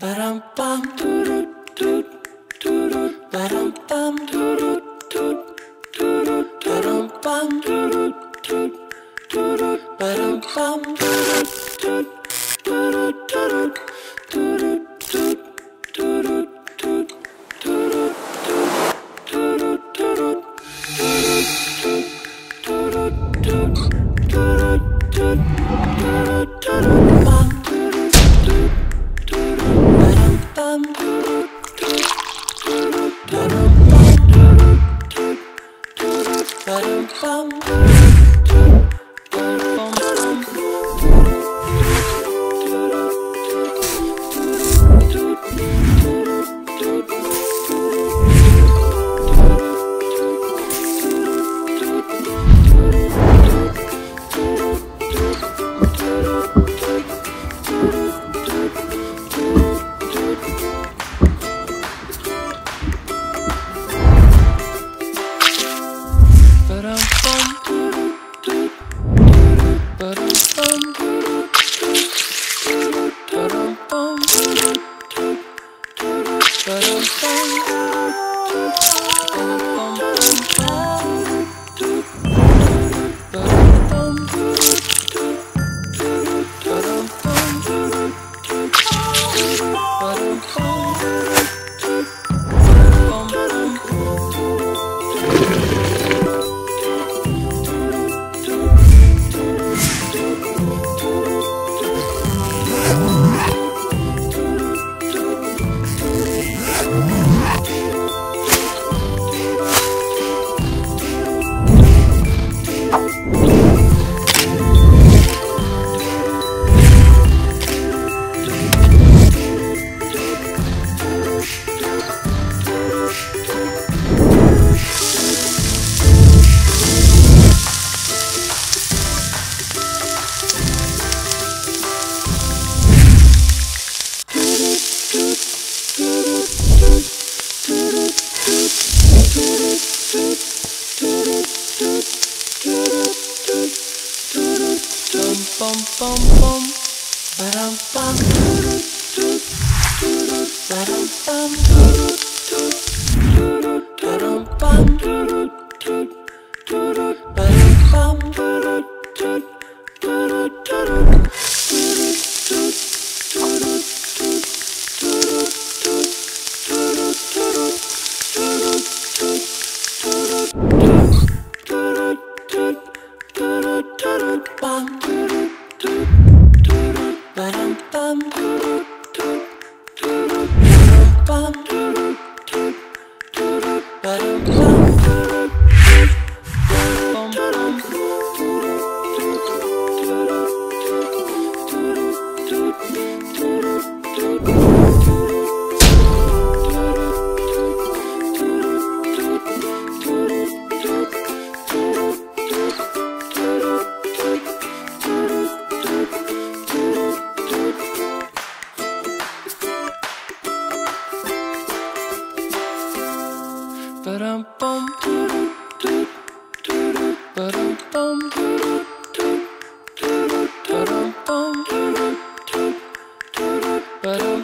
Ba-dum 帮 But I'm bum bum bum ba-dum bum ba-dum bum ba-dum Ba-dum